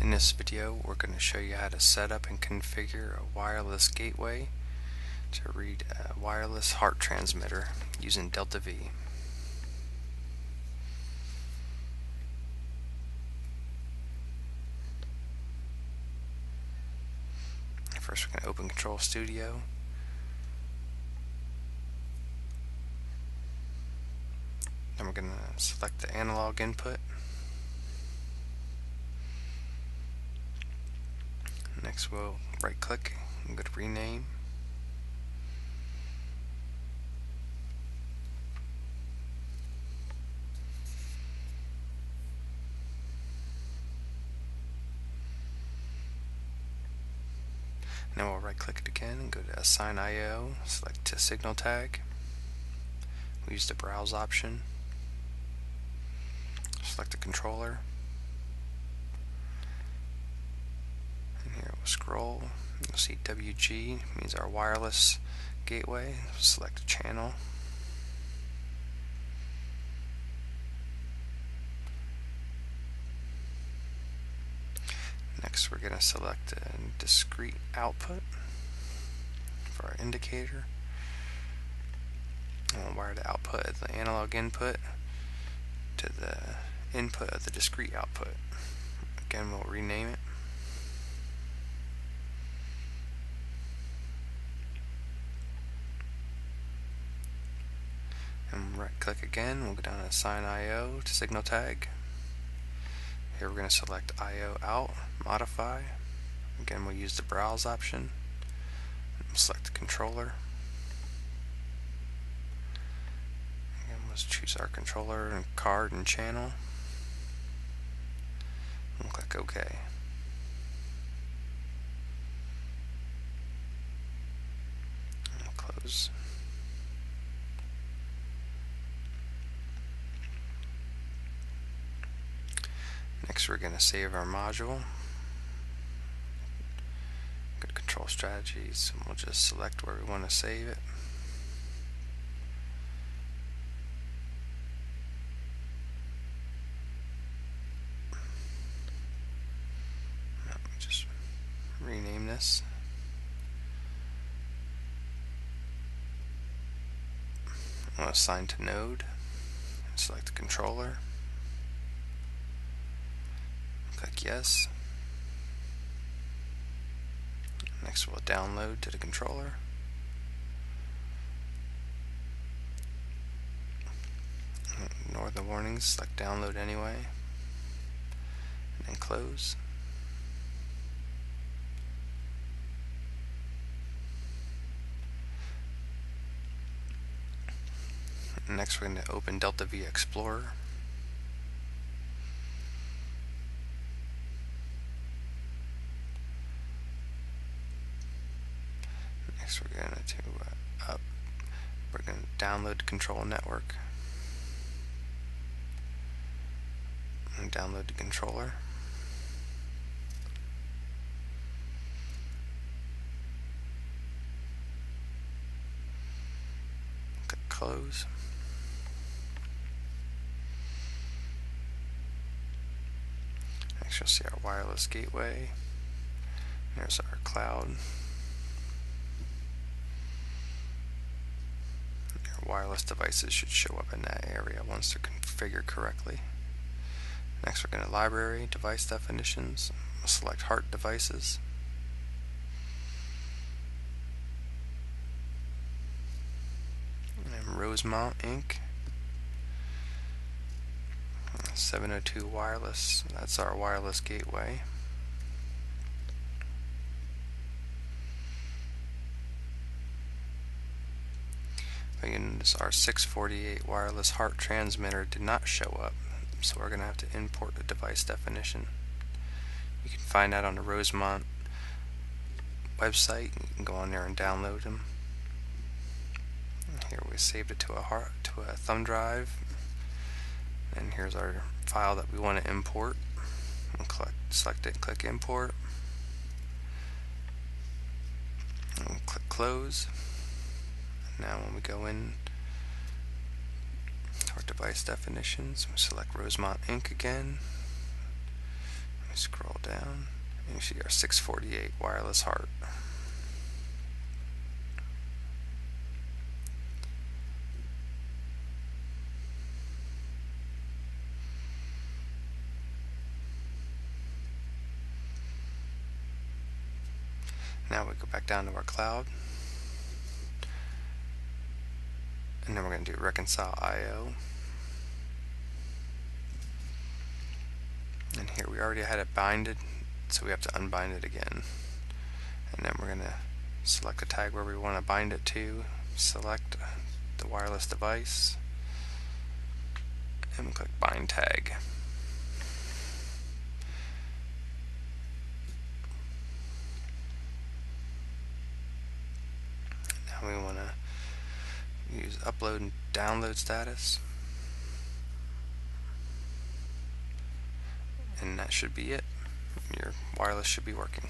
In this video we're going to show you how to set up and configure a wireless gateway to read a wireless HART transmitter using DeltaV. First we're going to open Control Studio Then we're going to select the analog input. Next we'll right click and go to rename. Now we'll right click it again and go to assign IO, select to signal tag. We use the browse option select the controller and here we'll scroll you'll see WG means our wireless gateway select a channel next we're going to select a discrete output for our indicator and we'll wire the output as the analog input to the input of the discrete output. Again, we'll rename it. And right click again, we'll go down to assign IO to signal tag. Here we're going to select IO out, modify. Again, we'll use the browse option. Select the controller. Again, let's choose our controller and card and channel and click OK. And close. We're going to save our module. Go to control strategies and we'll just select where we want to save it. Just rename this. I want to assign to node. Select the controller. Click yes. Next we'll download to the controller. Ignore the warnings, select download anyway. And then close. Next we're going to open DeltaV Explorer. We're going to uh, up, we're going to download Control Network and download the controller. Click close. Next you'll see our wireless gateway. There's our cloud. Your wireless devices should show up in that area once they're configured correctly. Next we're going to library, device definitions. Select HART devices. And Rosemount Inc. 702 wireless, that's our wireless gateway. This our 648 wireless HART transmitter did not show up, so we're going to have to import the device definition. You can find that on the Rosemount website. You can go on there and download them. Here we saved it to a heart to a thumb drive and here's our file that we want to import we'll click, select it click import and we'll click close now when we go in our device definitions we select Rosemount Inc again we Scroll down and you see our 648 wireless HART. Now we go back down to our cloud. And then we're going to do reconcile IO. And here we already had it binded, so we have to unbind it again. And then we're going to select a tag where we want to bind it to, select the wireless device, and click bind tag. Now we want to use upload and download status. And that should be it. Your wireless should be working.